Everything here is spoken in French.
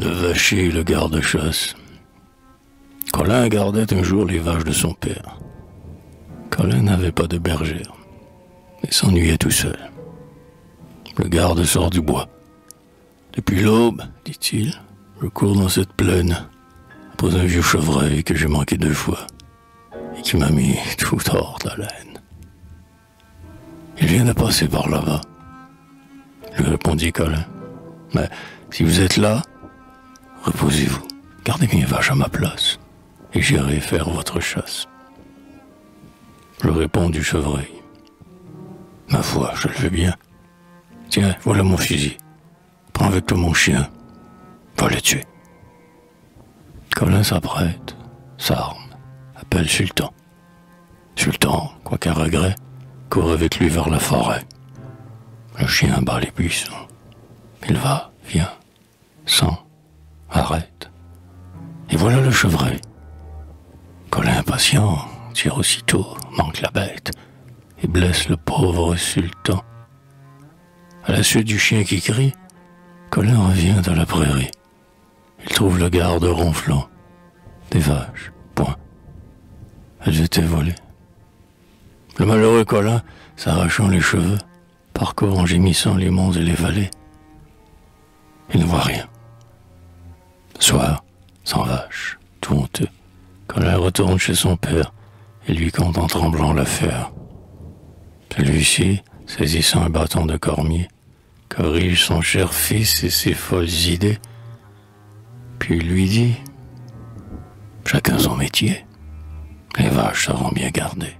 le vacher le garde-chasse. Colin gardait un jour les vaches de son père. Colin n'avait pas de bergère et s'ennuyait tout seul. Le garde sort du bois. Depuis l'aube, dit-il, je cours dans cette plaine après un vieux chevreuil que j'ai manqué deux fois et qui m'a mis tout hors d'haleine. Il vient de passer par là-bas, lui répondit Colin. Mais si vous êtes là, reposez-vous, gardez mes vaches à ma place et j'irai faire votre chasse. Je réponds du chevreuil. Ma foi, je le veux bien. Tiens, voilà mon fusil. Prends avec toi mon chien. Va le tuer. Colin s'apprête, s'arme, appelle Sultan. Sultan, quoiqu'à regret, court avec lui vers la forêt. Le chien bat les buissons. Il va, vient, sent, arrête. Et voilà le chevreuil. Colin impatient tire aussitôt, manque la bête et blesse le pauvre sultan. À la suite du chien qui crie, Colin revient dans la prairie. Il trouve le garde ronflant. Des vaches, point. Elles étaient volées. Le malheureux Colin, s'arrachant les cheveux, parcourt en gémissant les monts et les vallées. Il ne voit rien. Soir, sans vache, tout honteux, Colin retourne chez son père et lui compte en tremblant l'affaire. Celui-ci, saisissant un bâton de cormier, corrige son cher fils et ses folles idées, puis lui dit Chacun son métier. Les vaches seront bien gardées.